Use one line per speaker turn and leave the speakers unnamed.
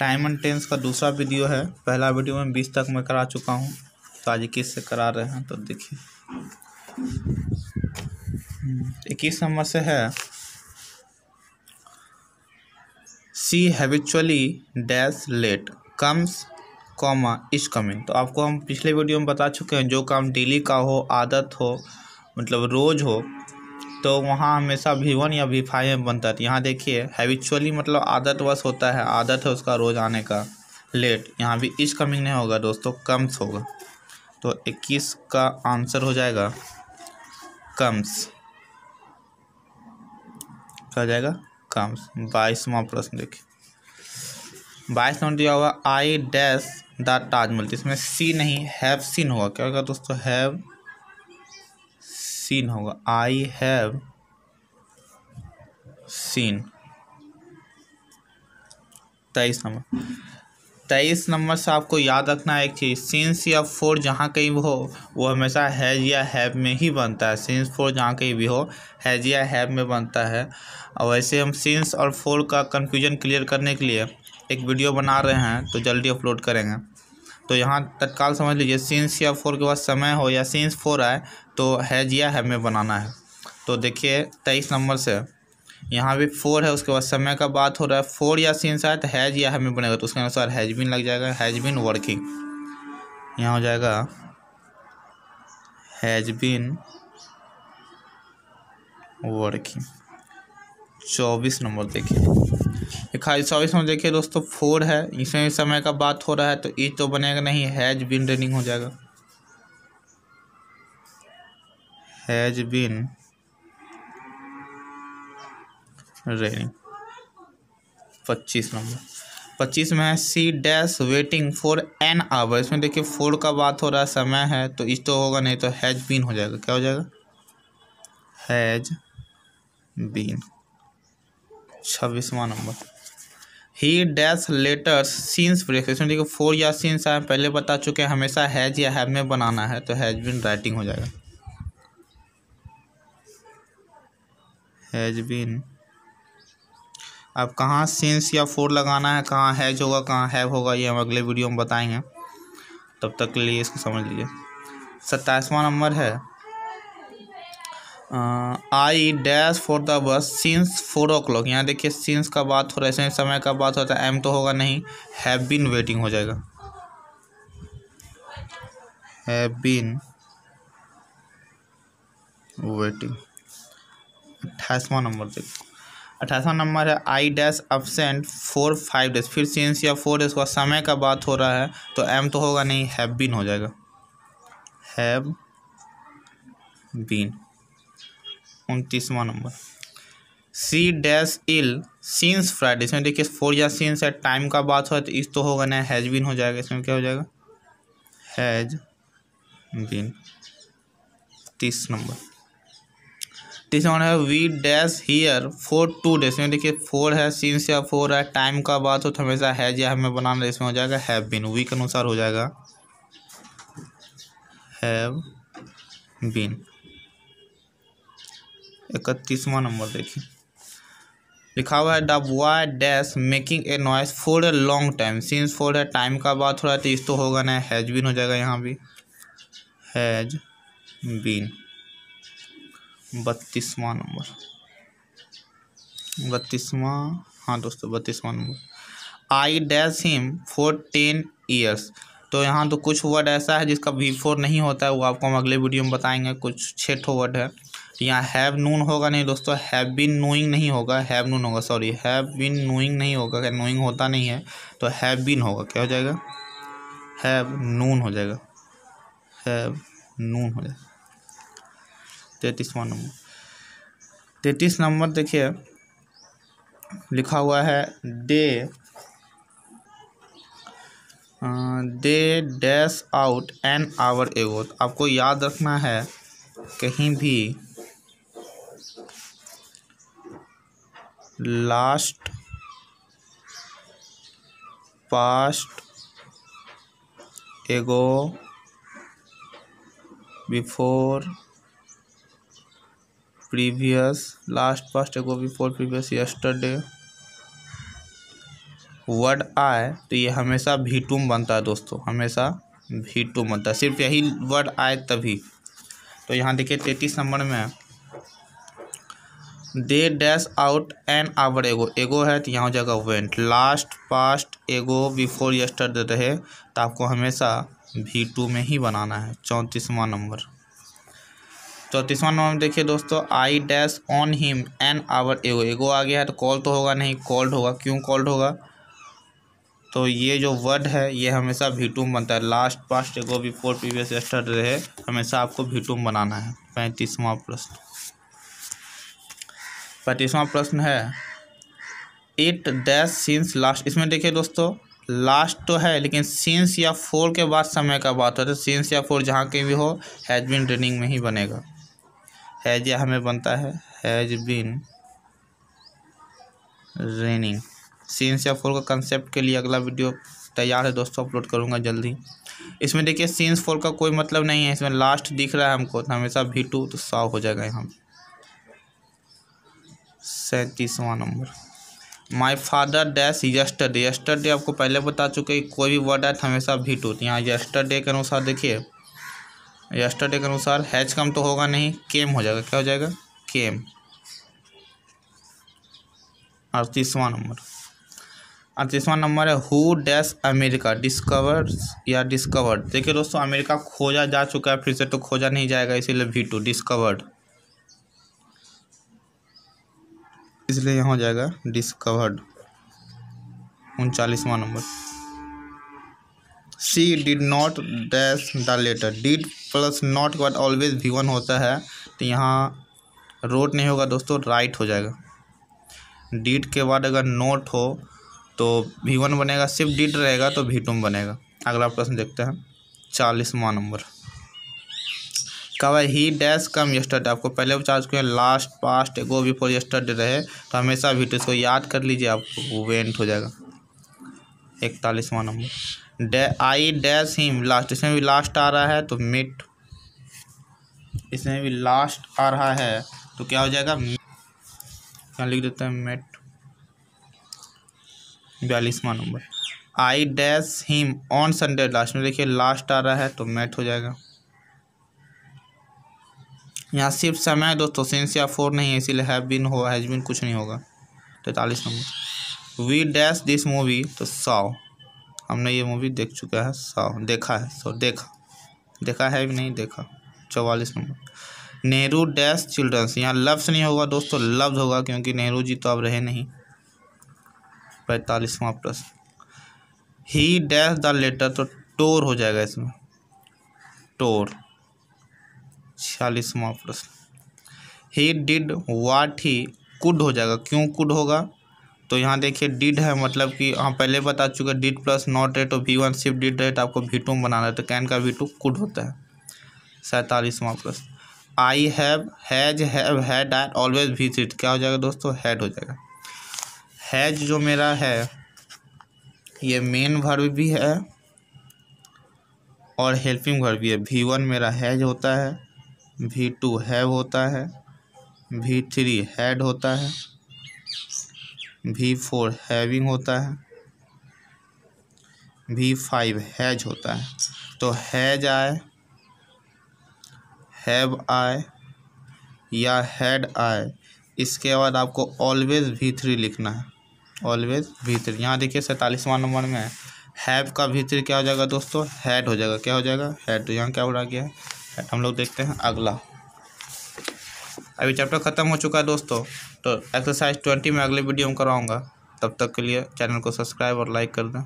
Time and tense का दूसरा video है। पहला वीडियो में बीस तक मैं करा चुका हूँ। तो आज इक्कीस से करा रहे हैं तो देखिए। इक्कीस नंबर से है। She habitually dash late comes comma is coming तो आपको हम पिछले वीडियो में बता चुके हैं, जो काम डेली का हो, आदत हो मतलब रोज़ हो तो वहाँ हमेशा वी वन या वी फाइव बनता है। यहाँ देखिए हैबिचुअली मतलब आदत बस होता है। आदत है उसका रोज़ आने का। लेट यहाँ भी इस कमिंग नहीं होगा दोस्तों कम्स होगा। तो इक्कीस का आंसर हो जाएगा। कम्स क्या जाएगा? कम्स बाईसवा प्रश्न देखिए। बाईस नंबर दिया हुआ आई डैश द ताजमहल इसमें सी नहीं हैव सीन होगा। क्या होगा दोस्तों? हैव सीन होगा। आई हैव सीन तेईस नंबर। तेईस नंबर से आपको याद रखना है एक चीज़। सीन्स या फोर जहाँ कहीं भी हो, वो हमेशा हैज़ या हैव में ही बनता है। सीन्स फोर जहाँ कहीं भी हो हैज़ या हैव में बनता है। और वैसे हम सीन्स और फोर का कन्फ्यूज़न क्लियर करने के लिए एक वीडियो बना रहे हैं तो जल्दी अपलोड करेंगे। तो यहाँ तत्काल समझ लीजिए सीन्स या फोर के बाद समय हो या सीन्स फोर आए तो हैज़ या हैव में बनाना है। तो देखिए, तेईस नंबर से, यहाँ भी फोर है, उसके बाद समय का बात हो रहा है। फोर या सीन्स आए तो हैज़ या हैव में बनेगा तो उसके अनुसार हैज़ बिन लग जाएगा, हैज़ बिन वर्किंग यहाँ हो जाएगा, हैज़ बिन वर्किंग चौबीस नंबर देखिए। चौबीस नंबर देखिए दोस्तों फोर है। इसमें समय का बात हो रहा है तो ई तो बनेगा नहीं हैज़ बिन रनिंग हो जाएगा। हैज़ बिन रनिंग पच्चीस नंबर। पच्चीस में है she dash waiting for an hour इसमें देखिए फोर का बात हो रहा है, समय है तो इस तो होगा, नहीं तो हैज़ बीन हो जाएगा। क्या हो जाएगा? हैज़ बीन छब्बीसवा number. He dash letters since break देखिए फोर या सीन्स आए पहले बता चुके हैं, हमेशा हैज़ या हैव में बनाना है तो हैज़ बीन राइटिंग हो जाएगा। हैज़ बीन अब कहाँ सीन्स या फोर लगाना है, कहाँ हैज़ होगा, कहाँ हैव होगा, ये हम अगले वीडियो में बताएँगे। तब तक के लिए इसको समझ लीजिए। सत्ताईसवां नंबर है। I dash for the bus since four O clock यहाँ देखिए सीन्स का बात हो रहा है समय का बात होता है एम तो होगा नहीं। हैव बीन वेटिंग हो जाएगा। हैव बीन वेटिंग अट्ठाईसवां नंबर देखो। अट्ठाईसवा नंबर है I dash absent for five days फिर सीन्स या फोर डेज़ का समय का बात हो रहा है तो एम तो होगा नहीं हैव बीन हो जाएगा। हैव बीन उनतीसवां number. She dash ill since Friday इसमें देखिए फोर या सीन्स है टाइम का बात हो तो इस तो होगा ना हैज़ बीन हो जाएगा। इसमें क्या हो जाएगा? हैज़ बीन तीस नंबर। तीसरा नंबर है we dash here for two days में देखिए फोर है सीन्स या फोर है टाइम का बात हो तो हमेशा हैज़ या हमें बनाना इसमें हो जाएगा हैव बीन वी के अनुसार हो जाएगा। हैव बीन इकतीसवां नंबर देखिए। लिखा हुआ है, the boy dash making a noise for a long time. Since for है टाइम का बात हो रहा है तो इस तो होगा ना, हैज़ बीन हो जाएगा यहाँ भी। Has been. बत्तीसवां नंबर। बत्तीसवां हाँ दोस्तों, बत्तीसवां number. I dash him for ten years तो यहाँ तो कुछ वर्ड ऐसा है जिसका वी फोर नहीं होता है, वो आपको हम अगले वीडियो में बताएँगे, कुछ छः वर्ड है। यहाँ हैव नून होगा नहीं दोस्तों हैव बिन नोइंग नहीं होगा हैव नून होगा सॉरी हैव बिन नोइंग नहीं होगा, क्या नोइंग होता नहीं है तो हैव बिन होगा, क्या हो जाएगा? हैव नून हो जाएगा हैव नून हो जाएगा। तैतीसवां नंबर, तैतीस नंबर देखिए, लिखा हुआ है day they dash out an hour ago आपको याद रखना है, कहीं भी last past ago before previous, last past ago before previous yesterday. Word आए तो ये हमेशा भी टू बनता है दोस्तों, हमेशा भी टू बनता है। सिर्फ़ यही वर्ड आए तभी। तो यहाँ देखिए तैतीस नंबर में they dash out an hour ago. Ago है तो यहाँ हो जाएगा went. Last past ago before yesterday रहे तो आपको हमेशा भी टू में ही बनाना है। चौंतीसवां नंबर। चौंतीसवां नंबर देखिए दोस्तों I dash on him an hour ago. Ago आ गया है तो कॉल तो होगा नहीं कॉल्ड होगा। क्यों कॉल्ड होगा? तो ये जो वर्ड है, ये हमेशा भीटूम बनता है। Last past ago before previous stud रहे, हमेशा आपको भीटूम बनाना है। पैंतीसवां प्रश्न। पैंतीसवां प्रश्न है। इट डैश सीन्स लास्ट इसमें देखिए दोस्तों लास्ट तो है, लेकिन सीन्स या फोर के बाद समय का बात होता है। तो सीन्स या फोर जहाँ कहीं भी हो हैज़ बिन रनिंग में ही बनेगा। हैज़ या हमें बनता है हैज़ बीन रेनिंग सीन्स या फोर का कंसेप्ट के लिए अगला वीडियो तैयार है दोस्तों अपलोड करूँगा जल्दी। इसमें देखिए सीन्स फोर का कोई मतलब नहीं है। इसमें लास्ट दिख रहा है हमको तो हमेशा भी टू तो सौ हो जाएगा यहाँ। सैंतीसवां number. My father dash yesterday yesterday आपको पहले बता चुके कोई भी वर्ड है तो हमेशा भी टू तो यहाँ यस्टरडे के अनुसार देखिए। यस्टरडे के अनुसार हैच कम तो होगा नहीं केम हो जाएगा। क्या हो जाएगा? केम अड़तीसवां नंबर। अड़तीसवां नंबर है हु डैश अमेरिका डिस्कवर या डिस्कवर्ड देखिए दोस्तों अमेरिका खोजा जा चुका है, फिर से तो खोजा नहीं जाएगा, इसीलिए वी टू डिस्कवर्ड इसलिए यहाँ हो जाएगा डिस्कवर्ड उनचालीसवां number. She did not dash the letter did plus not के बाद ऑलवेज भी वन होता है तो यहाँ रोट नहीं होगा दोस्तों राइट हो जाएगा। डिड के बाद अगर नोट हो तो भी वन बनेगा। सिर्फ़ डिड रहेगा तो भी टूम बनेगा। अगला प्रश्न देखते हैं। चालीसवा नंबर। कब ही डैश कम यस्टरडे आपको पहले बता चुके हैं last past go before yesterday रहे। तो हमेशा भी तो इसको याद कर लीजिए, आपको वेंट हो जाएगा। इकतालीसवां number. Day I dash him last इसमें भी लास्ट आ रहा है तो मिट इसमें भी लास्ट आ रहा है तो क्या हो जाएगा? क्या लिख देते हैं met बयालीसवा number. I dash him on Sunday last में देखिए लास्ट आ रहा है तो मेट हो जाएगा। यहाँ सिर्फ़ समय है दोस्तों सेंस या फोर नहीं है, इसीलिए हैव बिन हो हैज़ बिन कुछ नहीं होगा। तैतालीस number. We dash this movie तो सौ हमने ये मूवी देख चुका है सौ देखा है सो देखा। देखा है भी नहीं, देखा। चौवालीस नंबर। नेहरू डैश चिल्ड्रंस यहाँ लफ्स नहीं होगा दोस्तों लफ्ज होगा, क्योंकि नेहरू जी तो अब रहे नहीं। पैंतालीसवां प्रश्न। ही डैश द लेटर तो टोर हो जाएगा इसमें। टोर। छियालीसवां प्रश्न। He did watt he could हो जाएगा। क्यों कुड होगा? तो यहाँ देखिए डिड है मतलब कि हम पहले बता चुके डिड प्लस नॉट है तो वी वन सिर्फ़ डिड तो आपको वी टू बनाना है तो कैन का वी टू कुड होता है। सैंतालीसवां प्रश्न। I have has have had ate always भी सिट क्या हो जाएगा दोस्तों? हैड हो जाएगा। हैज़ जो मेरा है, ये मेन वर्ब भी है, और हेल्पिंग वर्ब भी है। वी वन मेरा हैज़ होता है वी टू हैव होता है वी थ्री हैड होता है वी फोर हैविंग होता है वी फाइव हैज़ होता है। तो हैज़ आए हैव आए, या हैड आए, इसके बाद आपको ऑलवेज वी थ्री लिखना है। ऑलवेज वी थ्री यहाँ देखिए सैंतालीसवां नंबर में हैव का वी थ्री क्या हो जाएगा दोस्तों? हैड हो जाएगा। क्या हो जाएगा? हैड तो यहाँ क्या उड़ा गया है? हम लोग देखते हैं अगला। अभी चैप्टर ख़त्म हो चुका है दोस्तों तो एक्सरसाइज ट्वेंटी में अगले वीडियो में कराऊँगा तब तक के लिए चैनल को सब्सक्राइब और लाइक कर दें।